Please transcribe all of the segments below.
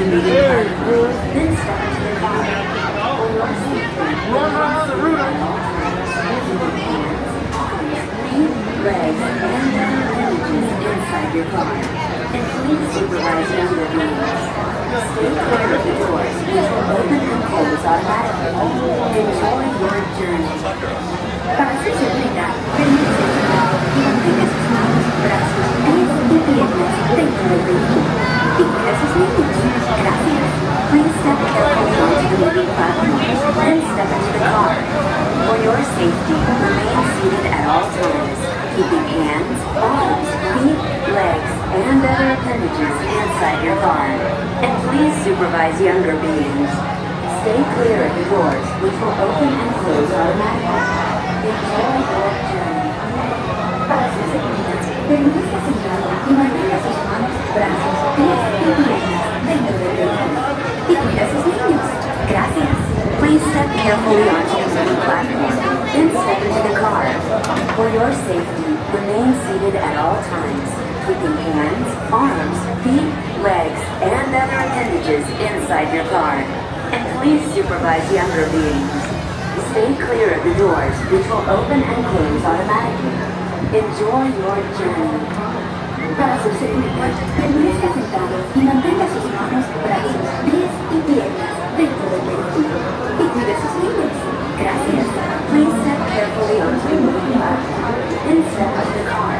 the Run around the legs, and images inside your car. And please supervise. Stay clear of the doors. Enjoy your journey. Su seguridad, permítase inside your car. And please supervise younger beings. Stay clear of the doors, which will open and close automatically. Enjoy your journey. Please step carefully onto the moving platform, then step into the car. For your safety, remain seated at all times, keeping hands, arms, feet, legs, and other appendages inside your car. And please supervise younger beings. Stay clear of the doors, which will open and close automatically. Enjoy your journey. Para su seguridad, permanezca sentado y mantenga sus manos, brazos, pies y piernas dentro del vehículo. Y cuide sus niños. Gracias. Please step carefully onto the moving platform and step into the car.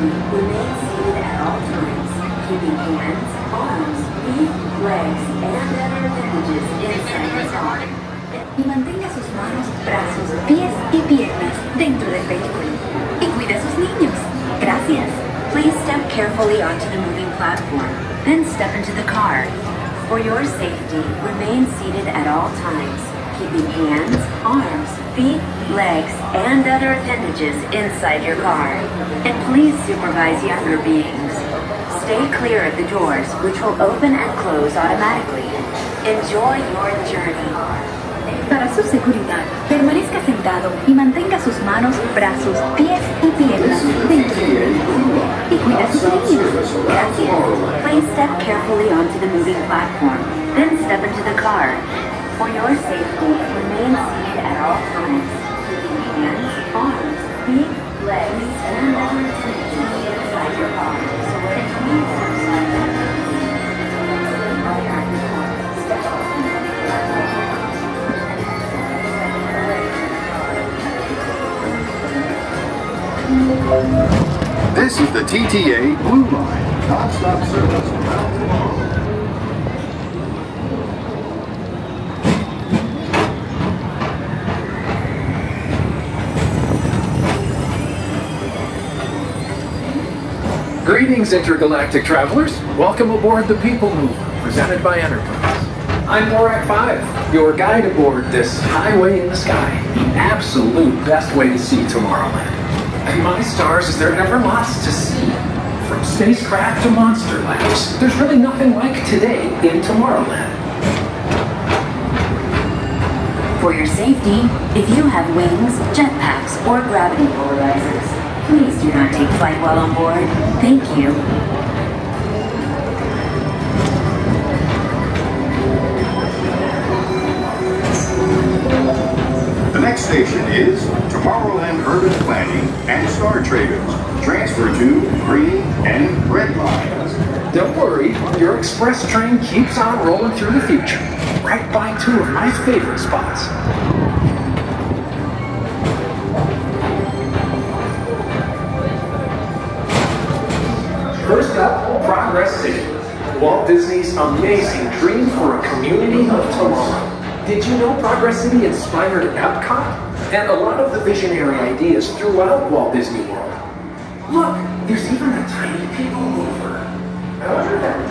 safety, seated at all times, keeping hands, arms, feet, legs, and other appendages inside. Y mantenga sus manos, brazos, pies y piernas dentro del vehículo. Y cuide a sus niños. Gracias. Please step carefully onto the moving platform, then step into the car. For your safety, remain seated at all times, keeping hands, arms, feet, legs, and other appendages inside your car. And please supervise younger beings. Stay clear of the doors, which will open and close automatically. Enjoy your journey. Para su seguridad, permanezca sentado y mantenga sus manos, brazos, pies y piernas dentro. Y cuida sus niños. Gracias. Please step carefully onto the moving platform, then step into the car. For your safety, remain seated at all times, hands, arms, feet, legs, and other appendages inside your car. And please supervise them. This is the TTA Blue Line. Non-stop service Greetings, intergalactic travelers. Welcome aboard the People Mover, presented by Enterprise. I'm Borak 5, your guide aboard this highway in the sky, the absolute best way to see Tomorrowland. And my stars, is there ever lots to see? From spacecraft to monster labs, there's really nothing like today in Tomorrowland. For your safety, if you have wings, jetpacks, or gravity polarizers, please do not take flight while on board. Thank you. The next station is Tomorrowland Urban Planning and Star Traders. Transfer to green and red lines. Don't worry, your express train keeps on rolling through the future, right by two of my favorite spots. First up, Progress City. Walt Disney's amazing dream for a community of tomorrow. Did you know Progress City inspired Epcot? And a lot of the visionary ideas throughout Walt Disney World. Look, there's even a tiny people mover. I wonder if that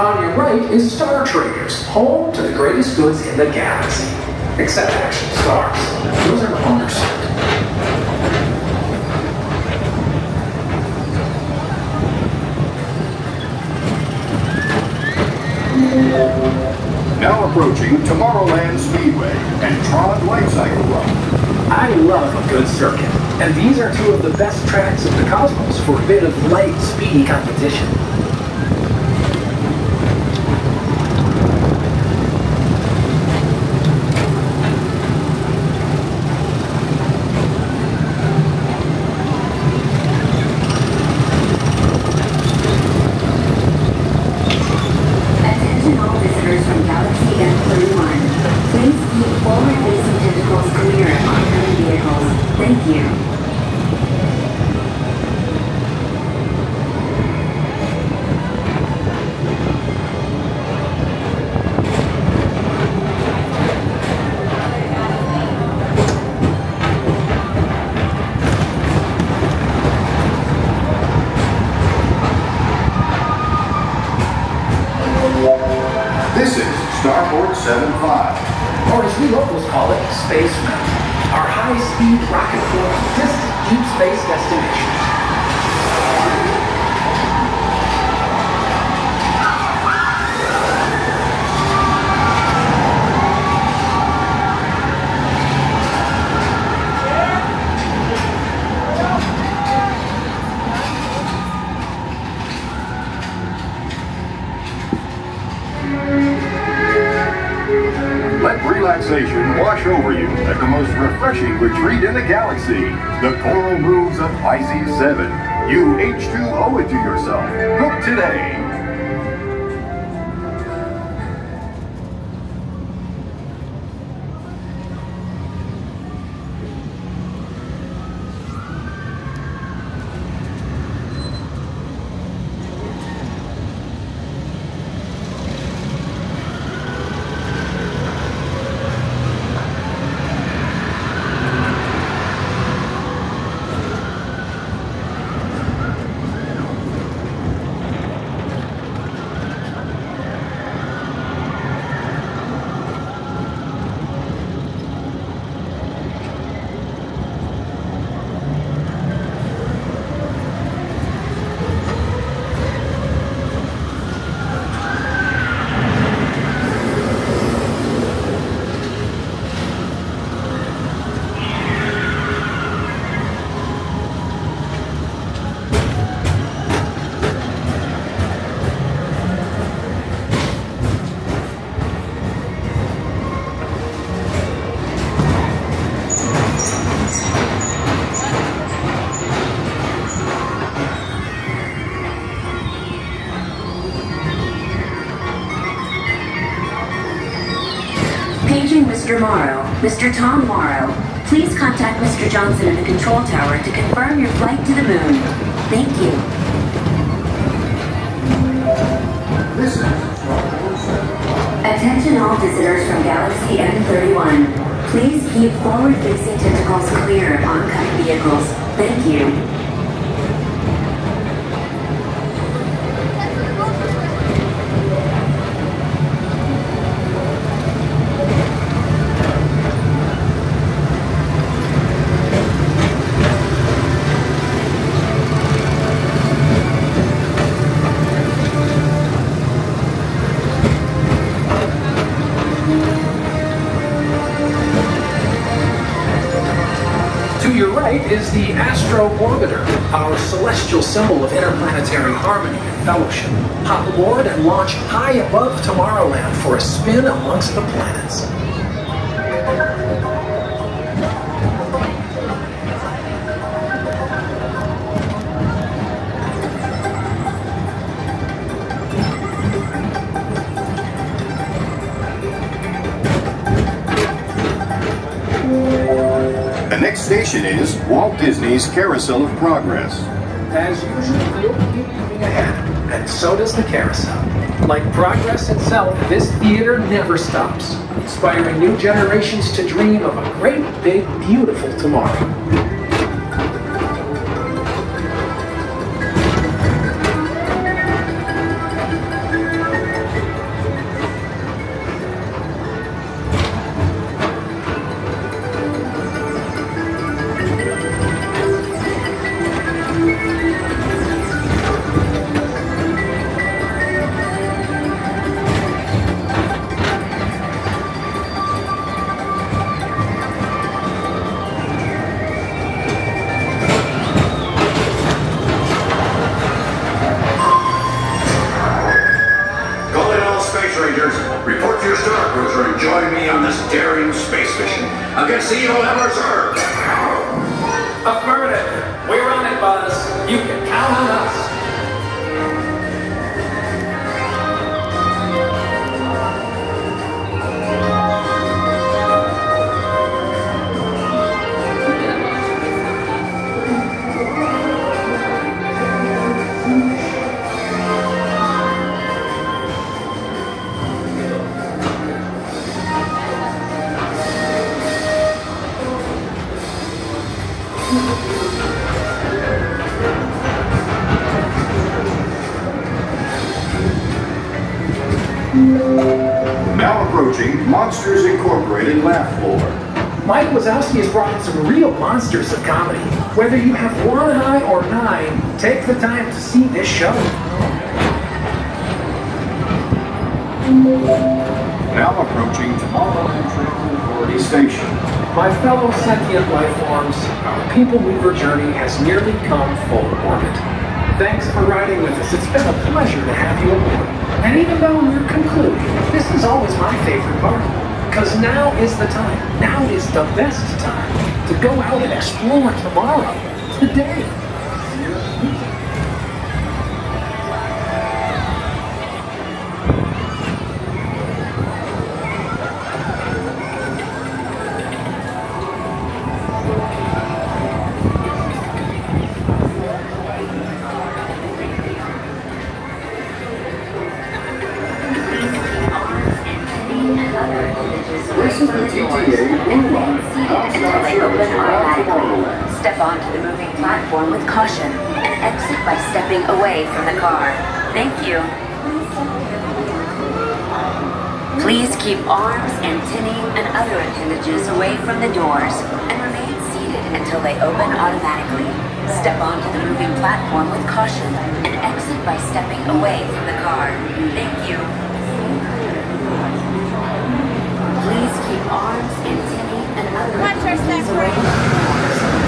On your right is Star Traders, home to the greatest goods in the galaxy. Except action stars. Those are the undersold. Now approaching Tomorrowland Speedway and Tron Lightcycle Run. I love a good circuit, and these are two of the best tracks in the cosmos for a bit of light, speedy competition. Retreat in the galaxy, the coral moves of Pisces 7. You H2O it to yourself. Book today. Mr. Tom Morrow. Please contact Mr. Johnson in the control tower to confirm your flight to the moon. Thank you. This is Starport 75. Attention all visitors from Galaxy M31. Please keep forward-facing tentacles clear of oncoming vehicles. Thank you. Is the Astro Orbiter, our celestial symbol of interplanetary harmony and fellowship. Hop aboard and launch high above Tomorrowland for a spin amongst the planets. Station is Walt Disney's Carousel of Progress. As usual, we'll keep moving ahead. and so does the carousel. Like progress itself, this theater never stops, inspiring new generations to dream of a great, big, beautiful tomorrow. Monsters Incorporated laugh floor. Mike Wazowski has brought in some real monsters of comedy. Whether you have one eye or nine, take the time to see this show. Now approaching Tomorrow Central Authority Station. My fellow sentient life forms, our People Mover journey has nearly come full orbit. Thanks for riding with us. It's been a pleasure to have you aboard. And even though we're concluding, is always my favorite part. Because now is the time, now is the best time to go out and explore tomorrow, today. This is the open automatically. Step onto the moving platform with caution and exit by stepping away from the car. Thank you. Please keep arms, antennae, and other appendages away from the doors and remain seated until they open automatically. Step onto the moving platform with caution and exit by stepping away from the car. Thank you. Please keep arms, antennae, and other things away from the doors.